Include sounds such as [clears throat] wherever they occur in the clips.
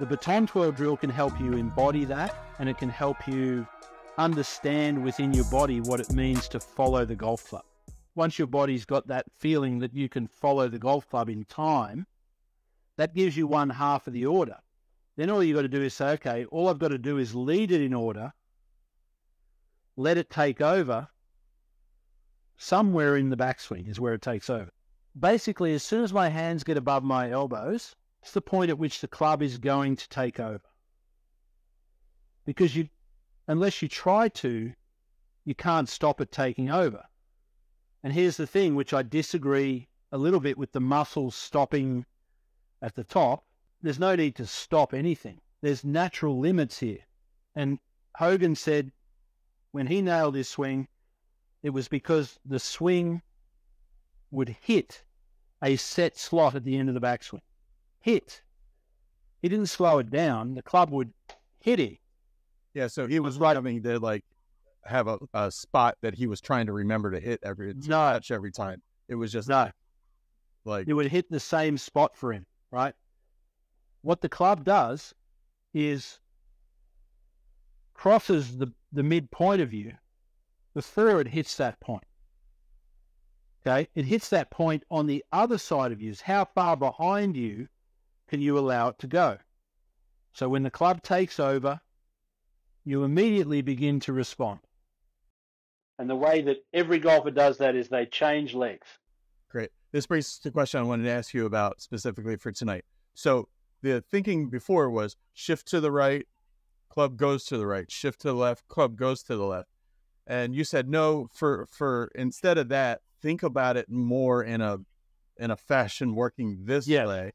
The baton twirl drill can help you embody that and it can help you understand within your body what it means to follow the golf club. Once your body's got that feeling that you can follow the golf club in time, that gives you one half of the order. Then all you've got to do is say, okay, all I've got to do is lead it in order, let it take over. Somewhere in the backswing is where it takes over. Basically, as soon as my hands get above my elbows, it's the point at which the club is going to take over. Because you, unless you try to, you can't stop it taking over. And here's the thing, which I disagree a little bit with the muscles stopping at the top. There's no need to stop anything. There's natural limits here. And Hogan said when he nailed his swing, it was because the swing would hit a set slot at the end of the backswing hit. He didn't slow it down. The club would hit it. Yeah, so he was right. I mean, they like have a, a spot that he was trying to remember to hit every no. touch every time. It was just no, like it would hit the same spot for him, right? What the club does is crosses the the midpoint of you before it hits that point. Okay, it hits that point on the other side of you. Is how far behind you can you allow it to go? So when the club takes over, you immediately begin to respond. And the way that every golfer does that is they change legs. Great. This brings to the question I wanted to ask you about specifically for tonight. So the thinking before was shift to the right, club goes to the right, shift to the left, club goes to the left. And you said no for for instead of that, think about it more in a in a fashion working this yes. way.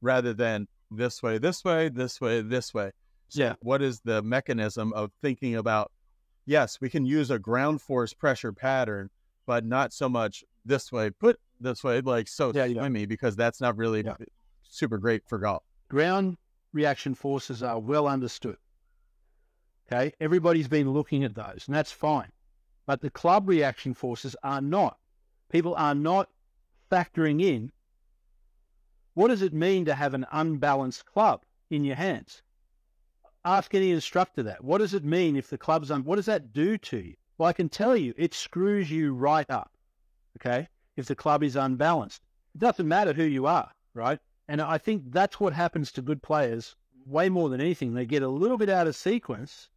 Rather than this way, this way, this way, this way. So yeah. What is the mechanism of thinking about, yes, we can use a ground force pressure pattern, but not so much this way, put this way, like so yeah, swimmy, yeah. because that's not really yeah. super great for golf. Ground reaction forces are well understood. Okay. Everybody's been looking at those, and that's fine. But the club reaction forces are not. People are not factoring in what does it mean to have an unbalanced club in your hands? Ask any instructor that. What does it mean if the club's un- what does that do to you? Well, I can tell you, it screws you right up. Okay, if the club is unbalanced, it doesn't matter who you are, right? And I think that's what happens to good players way more than anything. They get a little bit out of sequence,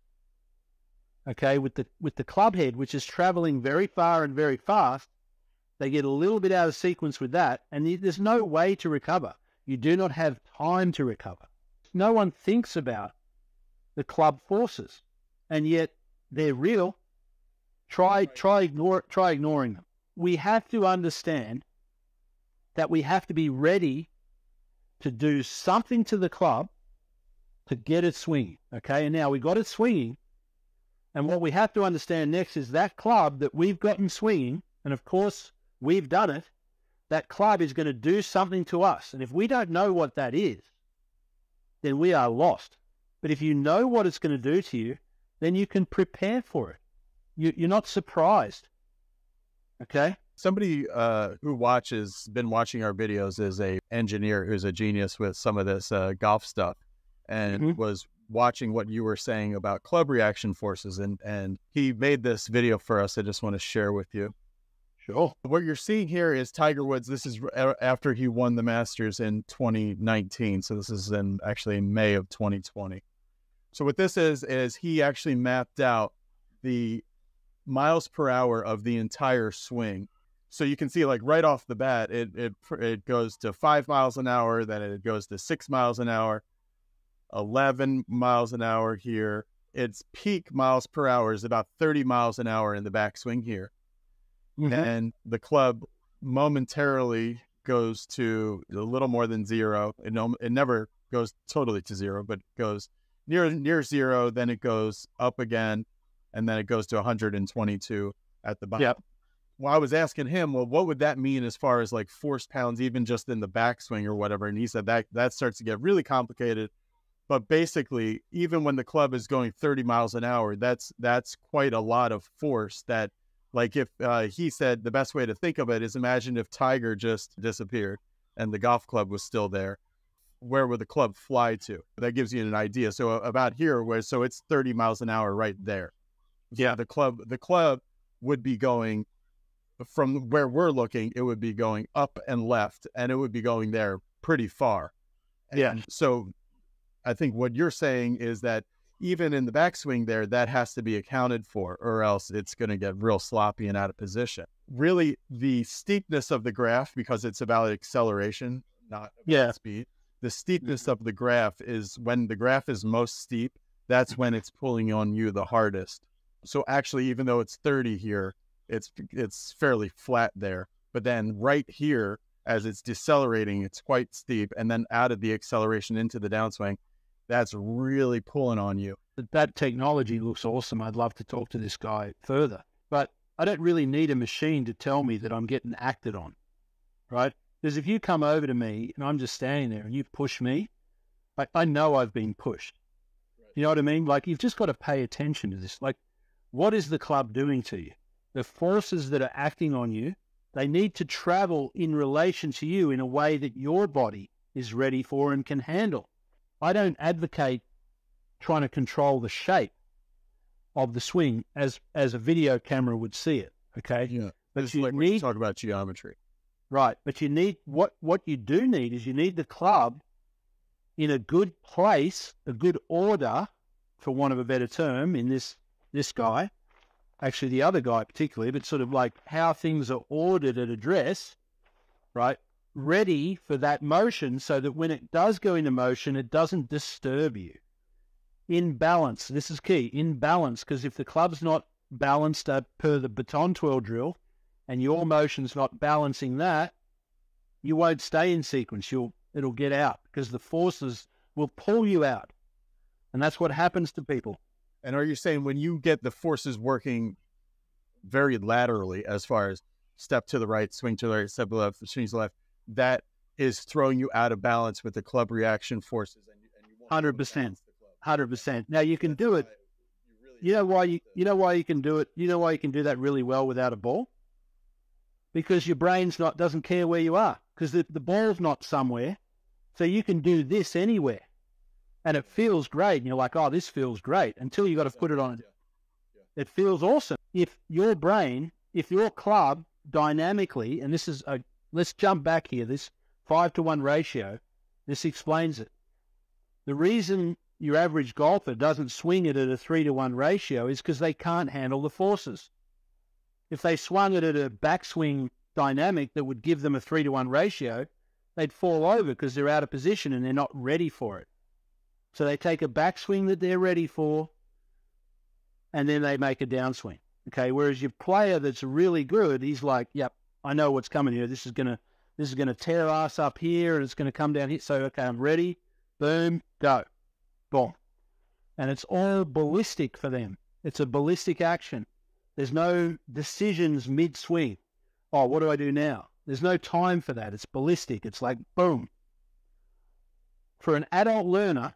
okay, with the with the club head, which is traveling very far and very fast, they get a little bit out of sequence with that, and there's no way to recover. You do not have time to recover. No one thinks about the club forces, and yet they're real. Try, try, ignore, try ignoring them. We have to understand that we have to be ready to do something to the club to get it swinging. Okay, and now we got it swinging, and what we have to understand next is that club that we've gotten swinging, and of course we've done it, that club is going to do something to us. And if we don't know what that is, then we are lost. But if you know what it's going to do to you, then you can prepare for it. You, you're not surprised. Okay? Somebody uh, who watches, been watching our videos, is a engineer who's a genius with some of this uh, golf stuff, and mm-hmm. was watching what you were saying about club reaction forces, and and he made this video for us. I just want to share with you. Sure. What you're seeing here is Tiger Woods. This is after he won the Masters in 2019. So this is in actually in May of 2020. So what this is is he actually mapped out the miles per hour of the entire swing. So you can see like right off the bat, it it it goes to five miles an hour, then it goes to six miles an hour, 11 miles an hour here. Its peak miles per hour is about 30 miles an hour in the backswing here mm-hmm. and the club momentarily goes to a little more than zero. It, no, it never goes totally to zero, but goes near near zero. Then it goes up again, and then it goes to 122 at the bottom. Yep. Well, I was asking him, well, what would that mean as far as like force pounds, even just in the backswing or whatever? And he said that that starts to get really complicated. But basically, even when the club is going 30 miles an hour, that's that's quite a lot of force that like if uh, he said the best way to think of it is imagine if Tiger just disappeared. and the golf club was still there, where would the club fly to? That gives you an idea. So about here, where so it's 30 miles an hour right there. Yeah. The club the club would be going from where we're looking, it would be going up and left, and it would be going there pretty far. Yeah. So I think what you're saying is that even in the backswing there, that has to be accounted for, or else it's going to get real sloppy and out of position. Really, the steepness of the graph, because it's about acceleration, not about Yeah. speed. The steepness mm-hmm. of the graph is when the graph is most steep, that's when it's pulling on you the hardest. So actually, even though it's 30 here, it's it's fairly flat there. But then right here, as it's decelerating, it's quite steep, and then out of the acceleration into the downswing, that's really pulling on you. that that technology looks awesome. I'd love to talk to this guy further, but I don't really need a machine to tell me that I'm getting acted on, right? Because if you come over to me and I'm just standing there and you push me, I, I know I've been pushed. You know what I mean? Like you've just got to pay attention to this. Like, what is the club doing to you? The forces that are acting on you, they need to travel in relation to you in a way that your body is ready for and can handle. I don't advocate trying to control the shape of the swing as as a video camera would see it. Okay, Yeah, but it's you like need talk about geometry. right, but you need what what you do need is you need the club in a good place, a good order, for want of a better term, in this this guy, actually the other guy particularly, but sort of like how things are ordered at address, right? Ready for that motion so that when it does go into motion, it doesn't disturb you. In balance, this is key. In balance, because if the club's not balanced uh, per the baton twirl drill, and your motion's not balancing that, you won't stay in sequence. You'll it'll get out because the forces will pull you out, and that's what happens to people. And are you saying when you get the forces working very laterally, as far as step to the right, swing to the right, step to the left, swing to the left, that is throwing you out of balance with the club reaction forces? And you, and you won't be able to 100%. balance the club. Hundred percent. Now you can That's do it. you really You know why you you know why you can do it. You know why you can do that really well without a ball. Because your brain's not doesn't care where you are because the, the ball's not somewhere, so you can do this anywhere, and it feels great. And you're like, oh, this feels great until you got to put it on. It feels awesome. If your brain, if your club dynamically, and this is a let's jump back here. This five to one ratio, this explains it. The reason your average golfer doesn't swing it at a three to one ratio is because they can't handle the forces. If they swung it at a backswing dynamic that would give them a three to one ratio, they'd fall over because they're out of position and they're not ready for it. So they take a backswing that they're ready for, and then they make a downswing. Okay. Whereas your player that's really good, he's like, "Yep, I know what's coming here. This is gonna, this is gonna tear us up here, and it's gonna come down here. So okay, I'm ready. Boom, go, boom, and it's all ballistic for them. It's a ballistic action. There's no decisions mid swing. Oh, what do I do now? There's no time for that. It's ballistic. It's like boom. For an adult learner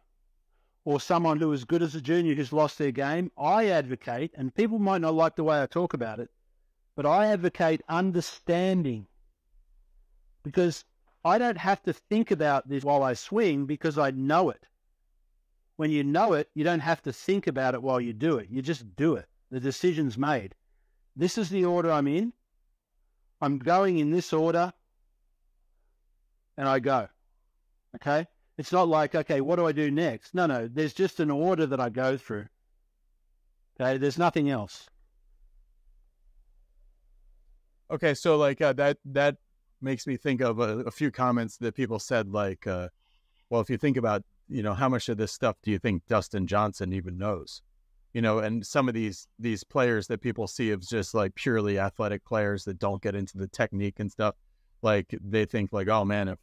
or someone who is good as a junior who's lost their game, I advocate, and people might not like the way I talk about it, but I advocate understanding because I don't have to think about this while I swing because I know it. When you know it, you don't have to think about it while you do it. You just do it. The decision's made. This is the order I'm in. I'm going in this order and I go. Okay? It's not like, okay, what do I do next? No, no, there's just an order that I go through. Okay, there's nothing else. Okay, so like uh, that that makes me think of a, a few comments that people said like, uh, well, if you think about you know how much of this stuff do you think Dustin Johnson even knows? You know, and some of these these players that people see as just like purely athletic players that don't get into the technique and stuff, like they think like, oh man, if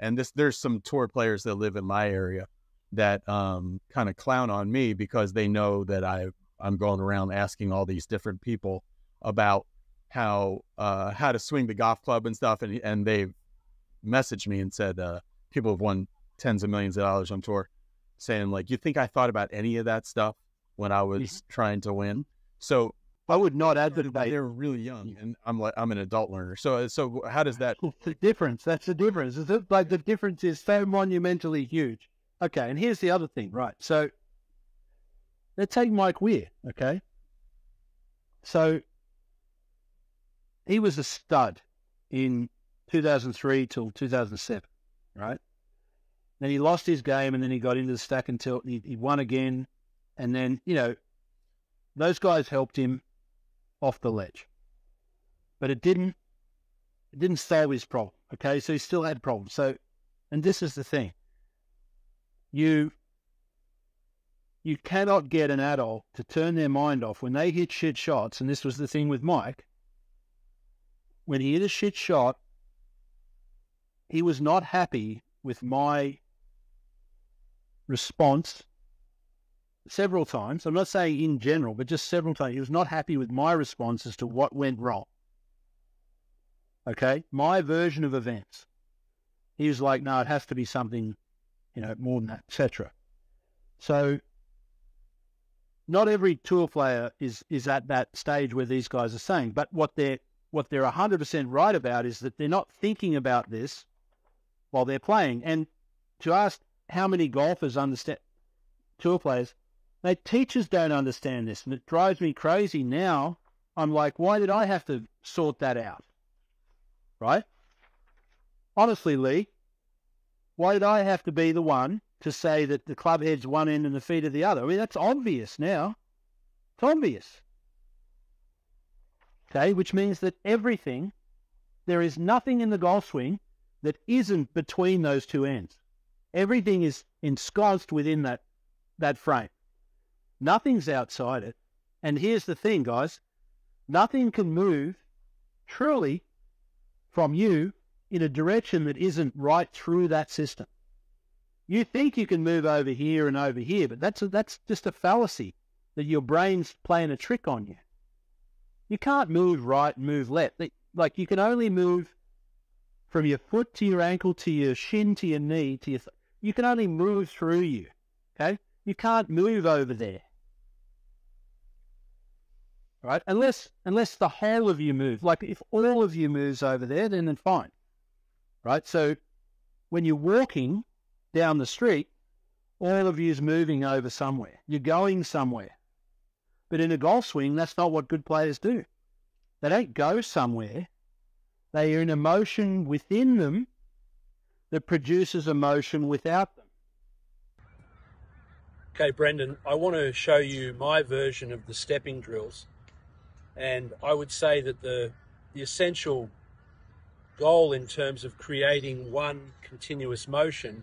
and this there's some tour players that live in my area that um, kind of clown on me because they know that I I'm going around asking all these different people about how uh, how to swing the golf club and stuff, and and they've messaged me and said uh, people have won tens of millions of dollars on tour, saying like, you think I thought about any of that stuff when I was trying to win? So I would not advocate. They're really young, and I'm like I'm an adult learner. So so how does that? the difference. That's the difference. Is it, like the difference is so monumentally huge. Okay, and here's the other thing, right? So let's take Mike Weir, okay? So he was a stud in 2003 till 2007, right? Then he lost his game and then he got into the Stack and Tilt he, he won again. And then, you know, those guys helped him off the ledge. But it didn't it didn't solve his problem. Okay, so he still had problems. So, and this is the thing: you you cannot get an adult to turn their mind off when they hit shit shots. And this was the thing with Mike. When he hit a shit shot, he was not happy with my response several times. I'm not saying in general, but just several times. He was not happy with my response as to what went wrong okay, my version of events. He was like, no, it has to be something, you know, more than that, etc. So not every tour player is is at that stage where these guys are saying, but what they're what they're hundred percent right about is that they're not thinking about this while they're playing. And to ask how many golfers understand tour players, they teachers don't understand this, and it drives me crazy now. I'm like, why did I have to sort that out? right? Honestly, Lee, why did I have to be the one to say that the club head's one end and the feet are the other? I mean, that's obvious now. It's obvious. Okay, which means that everything, there is nothing in the golf swing that isn't between those two ends. Everything is ensconced within that, that frame. Nothing's outside it. And here's the thing, guys nothing can move truly from you in a direction that isn't right through that system. You think you can move over here and over here, but that's a, that's just a fallacy that your brain's playing a trick on you. You can't move right move left. Like you can only move from your foot to your ankle to your shin to your knee to your. Th- you can only move through you. Okay, you can't move over there. Right, unless unless the whole of you move. Like if all of you moves over there, then then fine. Right. So when you're walking down the street, all of you's moving over somewhere. You're going somewhere. But in a golf swing, that's not what good players do. They don't go somewhere. They are in a motion within them that produces a motion without them. Okay, Brendan, I want to show you my version of the stepping drills. And I would say that the, the essential goal in terms of creating one continuous motion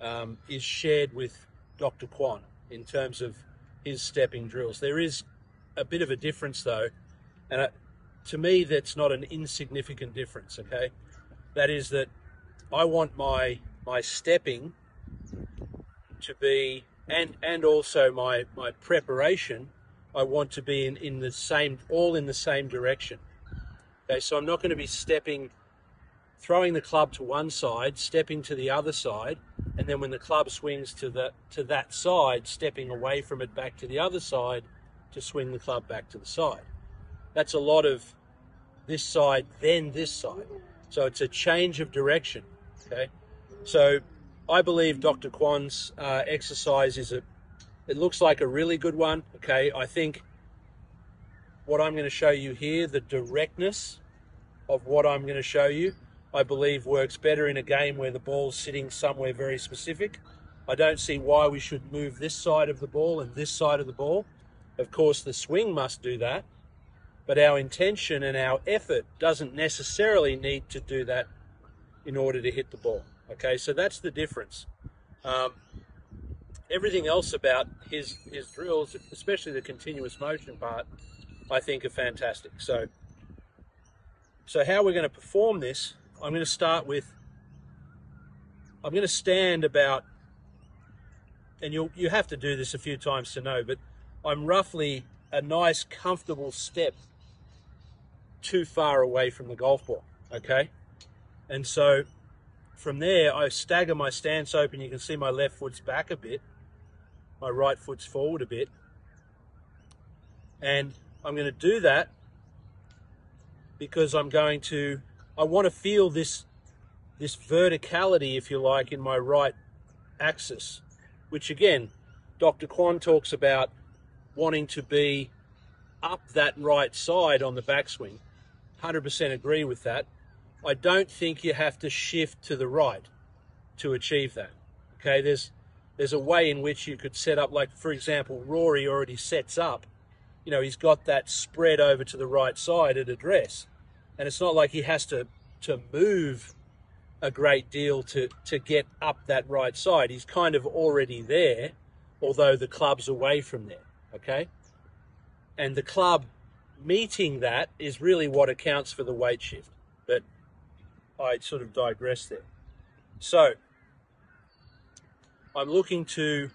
um, is shared with Dr. Kwon in terms of his stepping drills. There is a bit of a difference though, and uh, to me that's not an insignificant difference. Okay, that is that I want my my stepping to be and and also my my preparation I want to be in, in the same all in the same direction. Okay, so I'm not going to be stepping throwing the club to one side, stepping to the other side, and then when the club swings to the to that side, stepping away from it back to the other side to swing the club back to the side. That's a lot of this side, then this side. So it's a change of direction. Okay, so I believe Dr. Kwon's uh, exercise is a. It looks like a really good one. Okay, I think what I'm going to show you here, the directness of what I'm going to show you, I believe works better in a game where the ball's sitting somewhere very specific. I don't see why we should move this side of the ball and this side of the ball. Of course, the swing must do that, but our intention and our effort doesn't necessarily need to do that in order to hit the ball. Okay, so that's the difference. Um, everything else about his his drills, especially the continuous motion part, I think are fantastic. So, so how we're going to perform this, I'm going to start with. I'm going to stand about, and you you have to do this a few times to know, but I'm roughly a nice, comfortable step too far away from the golf ball. Okay, and so from there I stagger my stance open. You can see my left foot's back a bit, my right foot's forward a bit, and I'm going to do that because I'm going to, I want to feel this, this verticality, if you like, in my right axis, which again, Dr. Kwon talks about wanting to be up that right side on the backswing. 100% agree with that. I don't think you have to shift to the right to achieve that. Okay, there's there's a way in which you could set up, like for example, Rory already sets up. You know, he's got that spread over to the right side at address, and it's not like he has to to move a great deal to to get up that right side. He's kind of already there, although the club's away from there. Okay, and the club meeting that is really what accounts for the weight shift. But I sort of digress there. So I'm looking to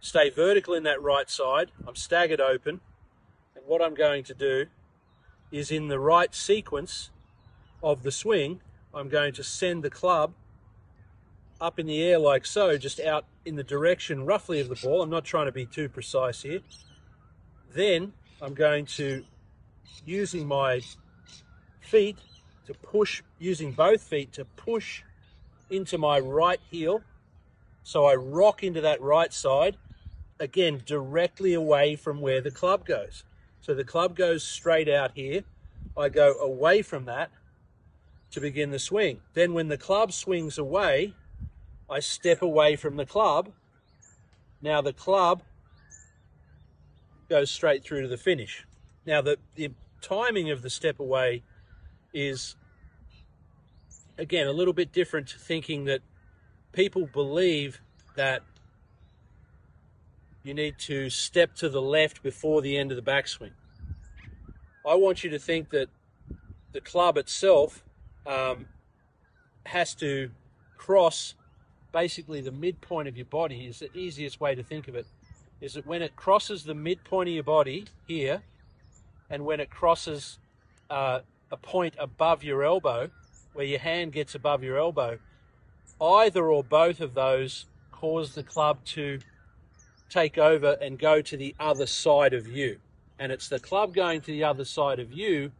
stay vertical in that right side. I'm staggered open. And what I'm going to do is in the right sequence of the swing, I'm going to send the club up in the air like so, just out in the direction roughly of the ball. I'm not trying to be too precise here. Then I'm going to, using my feet to push, using both feet to push into my right heel. So I rock into that right side, again, directly away from where the club goes. So the club goes straight out here. I go away from that to begin the swing. Then when the club swings away, I step away from the club. Now the club goes straight through to the finish. Now the, the timing of the step away is again a little bit different to thinking that people believe that you need to step to the left before the end of the backswing. I want you to think that the club itself um, has to cross basically the midpoint of your body is the easiest way to think of it is that when it crosses the midpoint of your body here and when it crosses uh, a point above your elbow, where your hand gets above your elbow, either or both of those cause the club to take over and go to the other side of you. And it's the club going to the other side of you,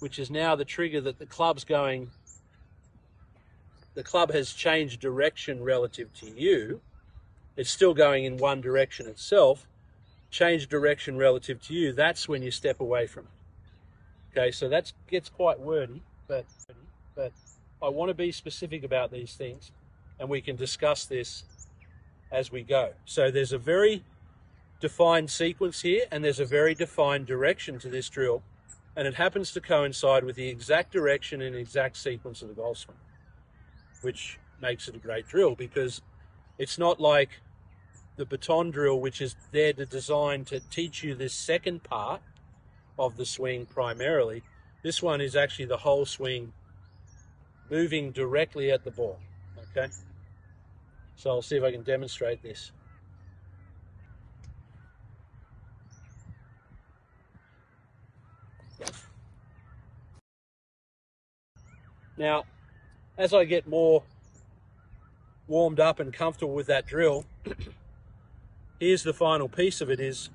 which is now the trigger that the club's going, the club has changed direction relative to you. It's still going in one direction itself, change direction relative to you. That's when you step away from it. Okay, so that gets quite wordy, but but I want to be specific about these things, and we can discuss this as we go. So there's a very defined sequence here, and there's a very defined direction to this drill, and it happens to coincide with the exact direction and exact sequence of the golf swing, which makes it a great drill because it's not like the baton drill, which is there to design to teach you this second part of the swing primarily. This one is actually the whole swing moving directly at the ball. Okay. So I'll see if I can demonstrate this. Now, as I get more warmed up and comfortable with that drill, [clears throat] here's the final piece of it is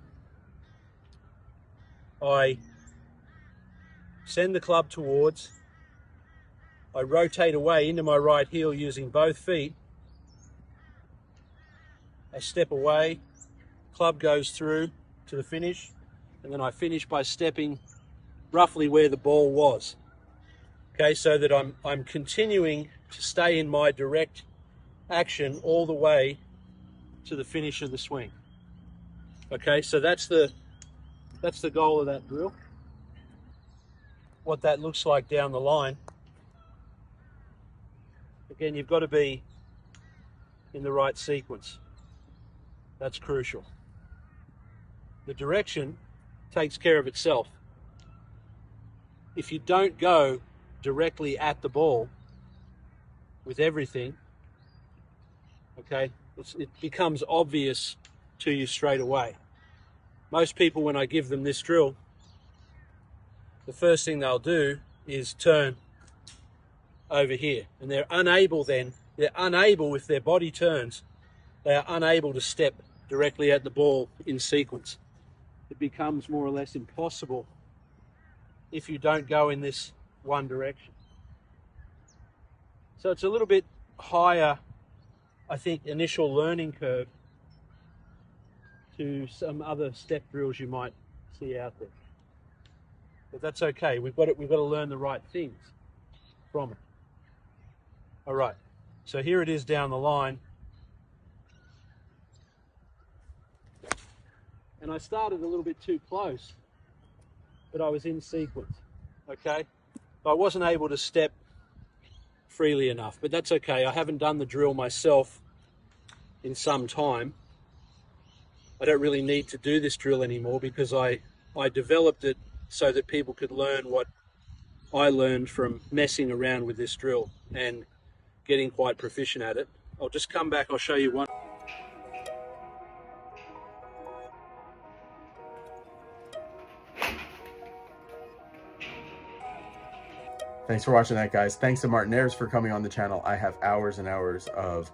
I send the club towards, I rotate away into my right heel using both feet, I step away, club goes through to the finish, and then I finish by stepping roughly where the ball was. Okay, so that I'm, I'm continuing to stay in my direct action all the way to the finish of the swing. Okay, so that's the that's the goal of that drill. What that looks like down the line. Again, you've got to be in the right sequence. That's crucial. The direction takes care of itself. If you don't go directly at the ball with everything, okay, it becomes obvious to you straight away. Most people, when I give them this drill, the first thing they'll do is turn over here. And they're unable then, they're unable, if their body turns, they are unable to step directly at the ball in sequence. it becomes more or less impossible if you don't go in this one direction. So it's a little bit higher, I think, initial learning curve to some other step drills you might see out there. But that's okay. We've got it. We've got to learn the right things from it. All right. So here it is down the line. And I started a little bit too close, but I was in sequence. Okay. I wasn't able to step freely enough, but that's okay. I haven't done the drill myself in some time. I don't really need to do this drill anymore because I, I developed it so that people could learn what I learned from messing around with this drill and getting quite proficient at it. I'll just come back, I'll show you one. Thanks for watching that, guys. Thanks to Martin Ayers for coming on the channel. I have hours and hours of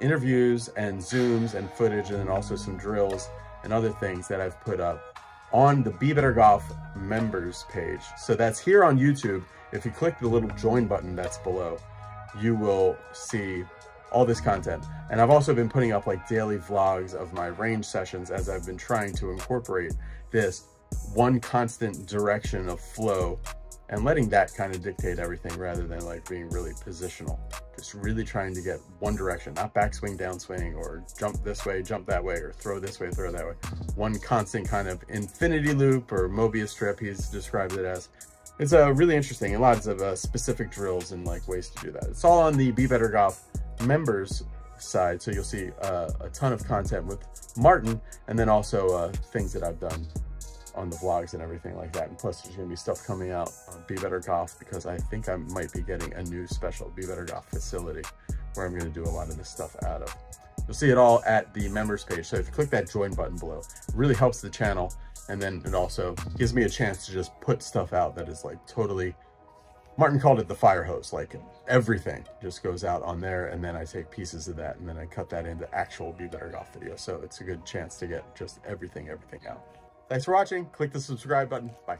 interviews and Zooms and footage and then also some drills and other things that I've put up on the Be Better Golf members page. So that's here on YouTube. If you click the little join button that's below, you will see all this content. And I've also been putting up like daily vlogs of my range sessions as I've been trying to incorporate this one constant direction of flow and letting that kind of dictate everything rather than like being really positional. Just really trying to get one direction, not backswing, downswing, or jump this way, jump that way, or throw this way, throw that way. One constant kind of infinity loop or Mobius strip, he's described it as. It's uh, really interesting and lots of uh, specific drills and like ways to do that. It's all on the Be Better Golf members side. So you'll see uh, a ton of content with Martin and then also uh, things that I've done on the vlogs and everything like that. And plus there's gonna be stuff coming out on Be Better Golf because I think I might be getting a new special Be Better Golf facility where I'm gonna do a lot of this stuff out of. You'll see it all at the members page. So if you click that join button below, it really helps the channel. And then it also gives me a chance to just put stuff out that is like totally, Martin called it the fire hose, like everything just goes out on there. And then I take pieces of that and then I cut that into actual Be Better Golf video. So it's a good chance to get just everything, everything out. Thanks for watching. Click the subscribe button. Bye.